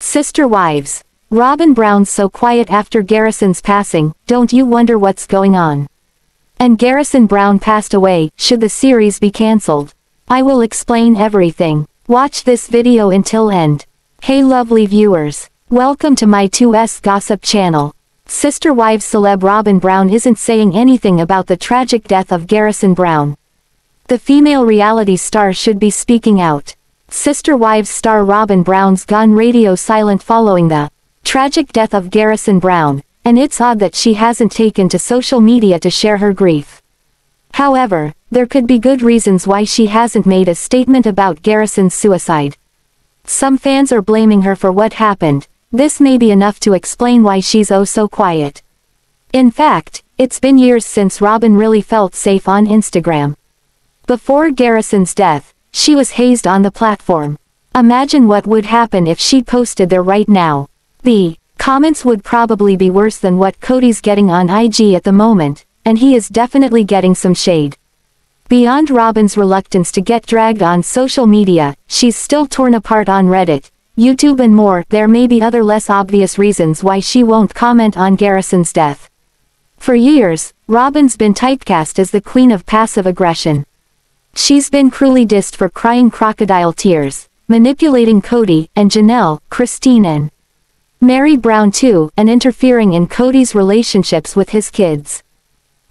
Sister Wives. Robyn Brown's so quiet after Garrison's passing, don't you wonder what's going on? And Garrison Brown passed away, should the series be cancelled? I will explain everything. Watch this video until end. Hey lovely viewers. Welcome to my 2S Gossip channel. Sister Wives celeb Robyn Brown isn't saying anything about the tragic death of Garrison Brown. The female reality star should be speaking out. Sister Wives star Robyn Brown's gone radio silent following the tragic death of Garrison Brown, and it's odd that she hasn't taken to social media to share her grief. However, there could be good reasons why she hasn't made a statement about Garrison's suicide. Some fans are blaming her for what happened, this may be enough to explain why she's oh so quiet. In fact, it's been years since Robyn really felt safe on Instagram. Before Garrison's death, she was hazed on the platform. Imagine what would happen if she posted there right now. The comments would probably be worse than what Kody's getting on IG at the moment, and he is definitely getting some shade. Beyond Robyn's reluctance to get dragged on social media, she's still torn apart on Reddit, YouTube and more, there may be other less obvious reasons why she won't comment on Garrison's death. For years, Robyn's been typecast as the queen of passive aggression. She's been cruelly dissed for crying crocodile tears, manipulating Kody and Janelle, Christine and Meri Brown too, and interfering in Kody's relationships with his kids.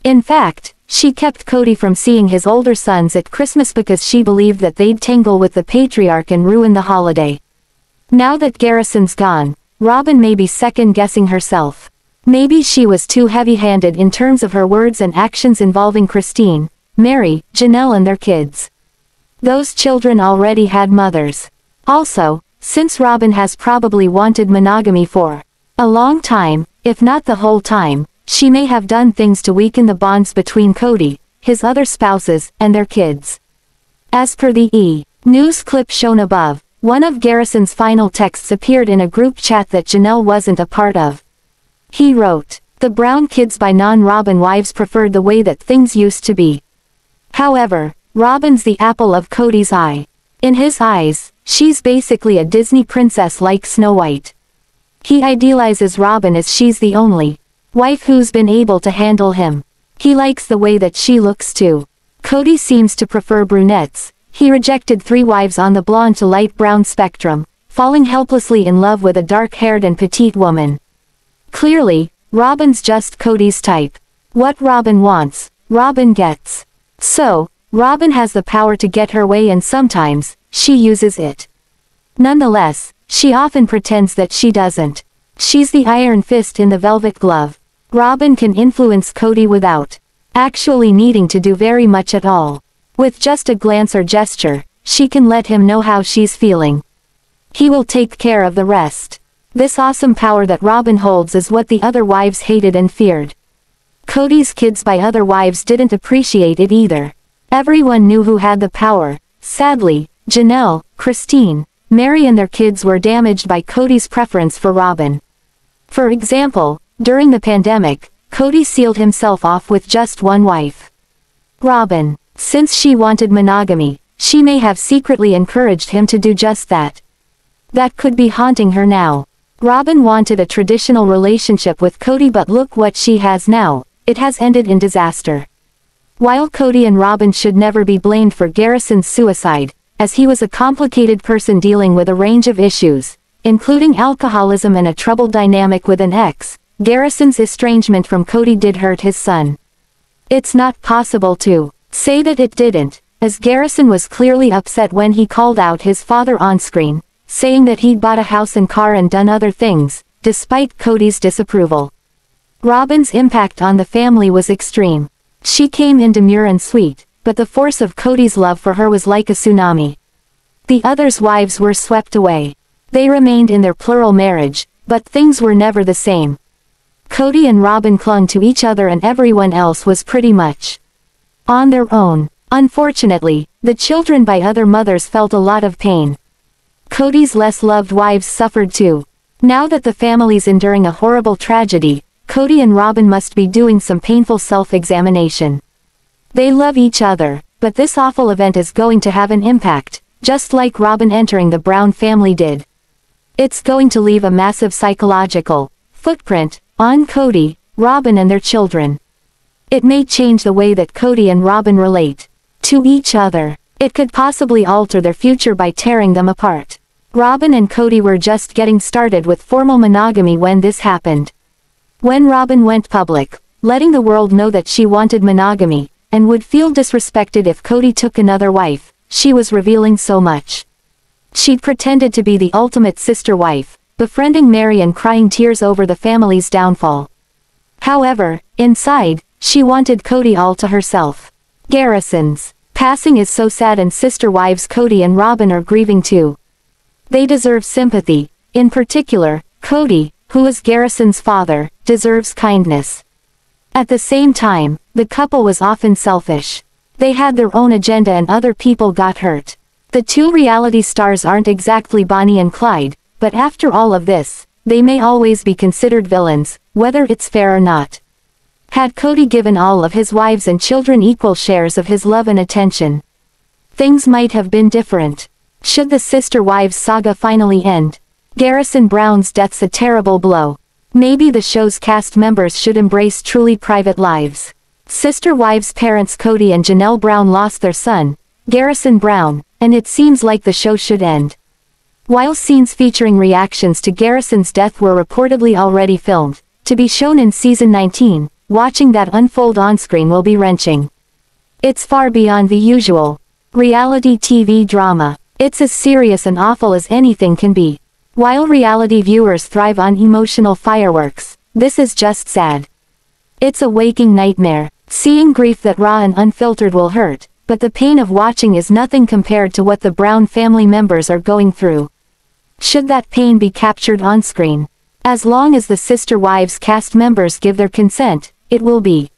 In fact, she kept Kody from seeing his older sons at Christmas because she believed that they'd tangle with the patriarch and ruin the holiday. Now that Garrison's gone, Robyn may be second-guessing herself. Maybe she was too heavy-handed in terms of her words and actions involving Christine, Meri, Janelle and their kids. Those children already had mothers. Also, since Robyn has probably wanted monogamy for a long time, if not the whole time, she may have done things to weaken the bonds between Kody, his other spouses, and their kids. As per the E! News clip shown above, one of Garrison's final texts appeared in a group chat that Janelle wasn't a part of. He wrote, The brown kids by non-Robyn wives preferred the way that things used to be. However, Robyn's the apple of Kody's eye. In his eyes, she's basically a Disney princess like Snow White. He idealizes Robyn as she's the only wife who's been able to handle him. He likes the way that she looks too. Kody seems to prefer brunettes, he rejected three wives on the blonde to light brown spectrum, falling helplessly in love with a dark-haired and petite woman. Clearly, Robyn's just Kody's type. What Robyn wants, Robyn gets. So, Robyn has the power to get her way and sometimes, she uses it. Nonetheless, she often pretends that she doesn't. She's the iron fist in the velvet glove. Robyn can influence Kody without actually needing to do very much at all. With just a glance or gesture, she can let him know how she's feeling. He will take care of the rest. This awesome power that Robyn holds is what the other wives hated and feared. Kody's kids by other wives didn't appreciate it either. Everyone knew who had the power. Sadly, Janelle, Christine, Meri and their kids were damaged by Kody's preference for Robyn. For example, during the pandemic, Kody sealed himself off with just one wife. Robyn. Since she wanted monogamy, she may have secretly encouraged him to do just that. That could be haunting her now. Robyn wanted a traditional relationship with Kody but look what she has now, it has ended in disaster. While Kody and Robyn should never be blamed for Garrison's suicide, as he was a complicated person dealing with a range of issues, including alcoholism and a troubled dynamic with an ex, Garrison's estrangement from Kody did hurt his son. It's not possible to Say that it didn't, as Garrison was clearly upset when he called out his father on screen, saying that he'd bought a house and car and done other things, despite Kody's disapproval. Robyn's impact on the family was extreme. She came in demure and sweet, but the force of Kody's love for her was like a tsunami. The others' wives were swept away. They remained in their plural marriage, but things were never the same. Kody and Robyn clung to each other and everyone else was pretty much on their own. Unfortunately, the children by other mothers felt a lot of pain. Kody's less loved wives suffered too. Now that the family's enduring a horrible tragedy, Kody and Robyn must be doing some painful self-examination. They love each other, but this awful event is going to have an impact, just like Robyn entering the Brown family did. It's going to leave a massive psychological footprint on Kody, Robyn and their children. It may change the way that Kody and Robyn relate to each other. It could possibly alter their future by tearing them apart. Robyn and Kody were just getting started with formal monogamy when this happened. When Robyn went public, letting the world know that she wanted monogamy, and would feel disrespected if Kody took another wife, she was revealing so much. She'd pretended to be the ultimate sister wife, befriending Meri and crying tears over the family's downfall. However, inside, she wanted Kody all to herself. Garrison's passing is so sad and sister wives Kody and Robyn are grieving too. They deserve sympathy, in particular, Kody, who is Garrison's father, deserves kindness. At the same time, the couple was often selfish. They had their own agenda and other people got hurt. The two reality stars aren't exactly Bonnie and Clyde, but after all of this, they may always be considered villains, whether it's fair or not. Had Kody given all of his wives and children equal shares of his love and attention, things might have been different. Should the sister wives saga finally end? Garrison Brown's death's a terrible blow. Maybe the show's cast members should embrace truly private lives. Sister wives' parents Kody and Janelle Brown lost their son, Garrison Brown, and it seems like the show should end. While scenes featuring reactions to Garrison's death were reportedly already filmed, to be shown in season 19, watching that unfold on-screen will be wrenching. It's far beyond the usual reality TV drama. It's as serious and awful as anything can be. While reality viewers thrive on emotional fireworks, this is just sad. It's a waking nightmare. Seeing grief that raw and unfiltered will hurt, but the pain of watching is nothing compared to what the Brown family members are going through. Should that pain be captured on screen? As long as the Sister Wives cast members give their consent, it will be.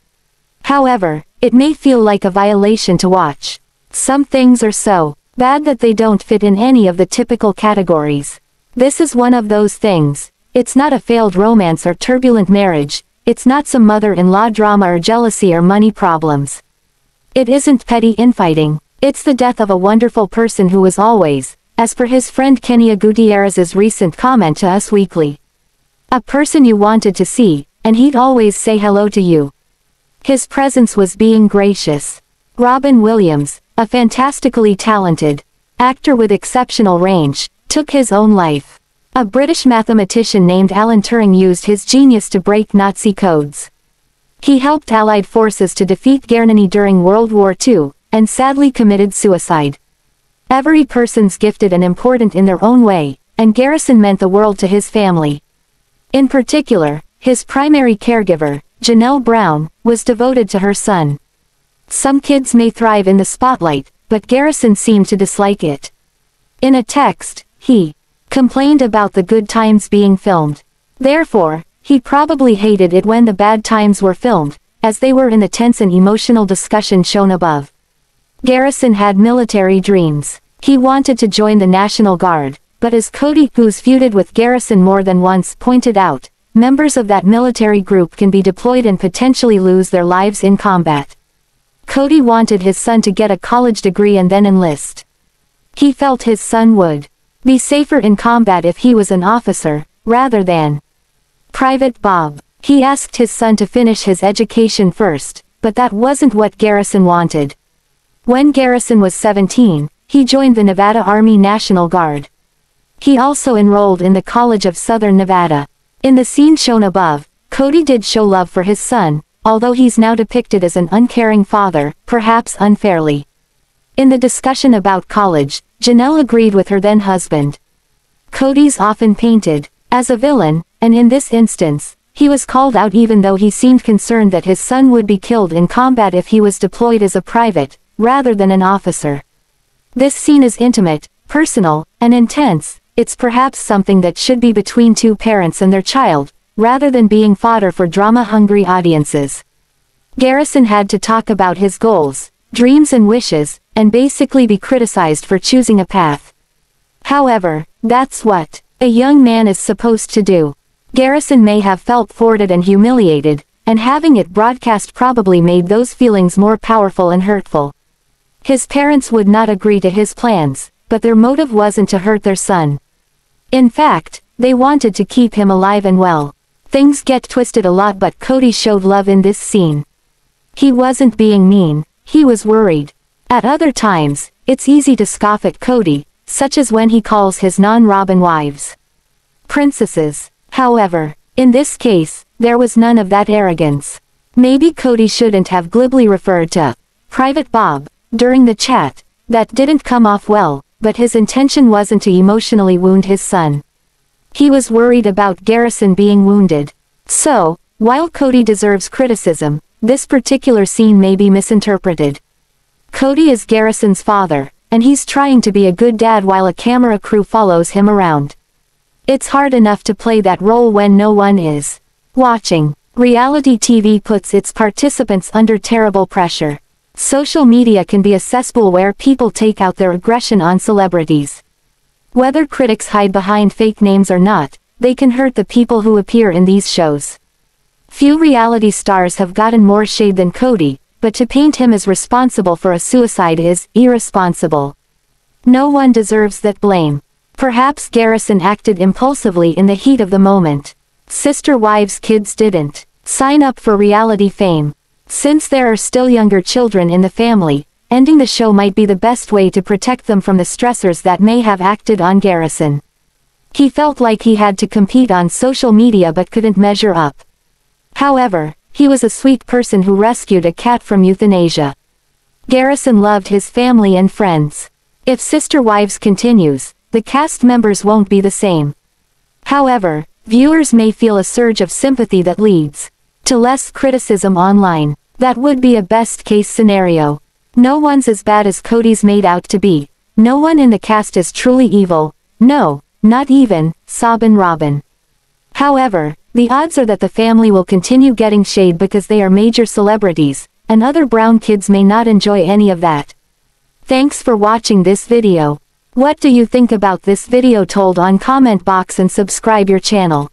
However, it may feel like a violation to watch. Some things are so bad that they don't fit in any of the typical categories. This is one of those things. It's not a failed romance or turbulent marriage, it's not some mother-in-law drama or jealousy or money problems. It isn't petty infighting, it's the death of a wonderful person who was always, as per his friend Kenya Gutierrez's recent comment to Us Weekly. A person you wanted to see, and he'd always say hello to you. His presence was being gracious. Robin Williams, a fantastically talented actor with exceptional range, took his own life. A British mathematician named Alan Turing used his genius to break Nazi codes. He helped Allied forces to defeat Germany during World War II, and sadly committed suicide. Every person's gifted and important in their own way, and Garrison meant the world to his family. In particular, his primary caregiver, Janelle Brown, was devoted to her son. Some kids may thrive in the spotlight, but Garrison seemed to dislike it. In a text, he complained about the good times being filmed. Therefore, he probably hated it when the bad times were filmed, as they were in the tense and emotional discussion shown above. Garrison had military dreams. He wanted to join the National Guard, but as Kody, who's feuded with Garrison more than once, pointed out, members of that military group can be deployed and potentially lose their lives in combat. Kody wanted his son to get a college degree and then enlist. He felt his son would be safer in combat if he was an officer, rather than Private Bob. He asked his son to finish his education first, but that wasn't what Garrison wanted. When Garrison was 17, he joined the Nevada Army National Guard. He also enrolled in the College of Southern Nevada. In the scene shown above, Kody did show love for his son, although he's now depicted as an uncaring father, perhaps unfairly. In the discussion about college, Janelle agreed with her then husband. Kody's often painted as a villain, and in this instance, he was called out even though he seemed concerned that his son would be killed in combat if he was deployed as a private, rather than an officer. This scene is intimate, personal, and intense, it's perhaps something that should be between two parents and their child, rather than being fodder for drama-hungry audiences. Garrison had to talk about his goals, dreams and wishes, and basically be criticized for choosing a path. However, that's what a young man is supposed to do. Garrison may have felt thwarted and humiliated, and having it broadcast probably made those feelings more powerful and hurtful. His parents would not agree to his plans, but their motive wasn't to hurt their son. In fact, they wanted to keep him alive and well. Things get twisted a lot but Kody showed love in this scene. He wasn't being mean, he was worried. At other times, it's easy to scoff at Kody, such as when he calls his non-Robyn wives princesses. However, in this case, there was none of that arrogance. Maybe Kody shouldn't have glibly referred to Private Bob during the chat. That didn't come off well, but his intention wasn't to emotionally wound his son. He was worried about Garrison being wounded. So, while Kody deserves criticism, this particular scene may be misinterpreted. Kody is Garrison's father, and he's trying to be a good dad while a camera crew follows him around. It's hard enough to play that role when no one is watching. Reality TV puts its participants under terrible pressure. Social media can be a cesspool where people take out their aggression on celebrities. Whether critics hide behind fake names or not, they can hurt the people who appear in these shows. Few reality stars have gotten more shade than Kody, but to paint him as responsible for a suicide is irresponsible. No one deserves that blame. Perhaps Garrison acted impulsively in the heat of the moment. Sister Wives kids didn't. Sign up for reality fame. Since there are still younger children in the family, ending the show might be the best way to protect them from the stressors that may have acted on Garrison. He felt like he had to compete on social media but couldn't measure up. However, he was a sweet person who rescued a cat from euthanasia. Garrison loved his family and friends. If Sister Wives continues, the cast members won't be the same. However, viewers may feel a surge of sympathy that leads to less criticism online. That would be a best-case scenario. No one's as bad as Kody's made out to be. No one in the cast is truly evil. No, not even, Sabin Robyn. However, the odds are that the family will continue getting shade because they are major celebrities, and other brown kids may not enjoy any of that. Thanks for watching this video. What do you think about this video told on comment box and subscribe your channel.